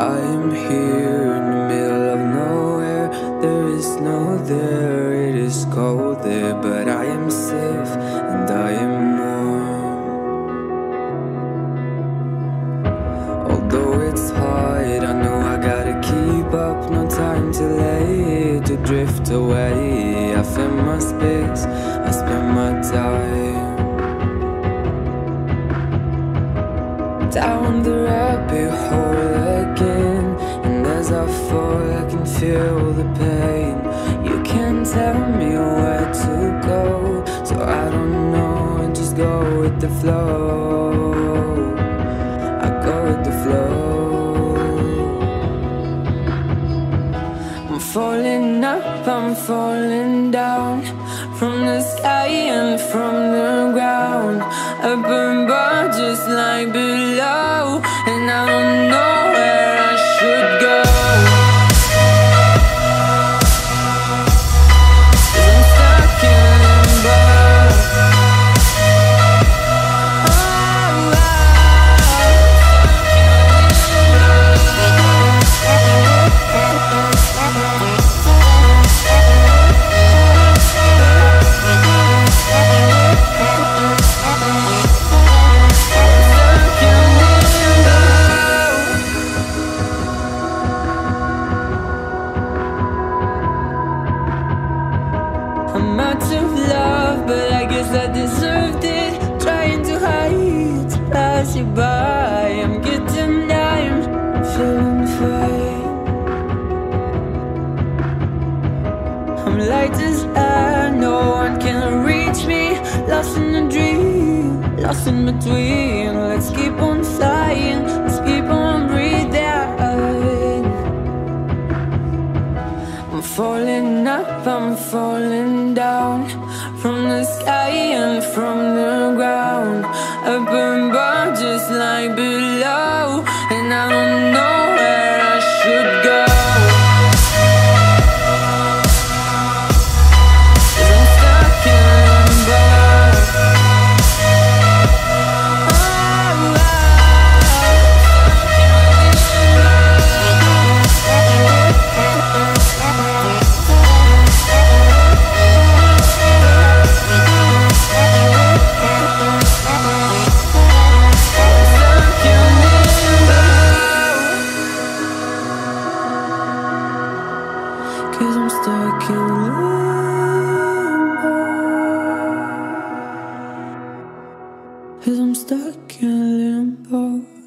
I am here in the middle of nowhere. There is no there, it is cold there, but I am safe and I am warm. Although it's hard, I know I gotta keep up. No time to lay to drift away. I fill my space, I spend my time. Down the rabbit hole again. And as I fall I can feel the pain. You can't tell me where to go. So I don't know and just go with the flow. I go with the flow. I'm falling up, I'm falling down. From the sky and from the ground. Up above just like Of love, but I guess I deserved it. Trying to hide, pass you by. I'm getting I'm feeling fine. I'm light as air, no one can reach me. Lost in a dream, lost in between. Let's keep on flying, falling down From the sky and from the ground. Up above just like below. And I don't know where I should go Cause I'm stuck in limbo. Cause I'm stuck in limbo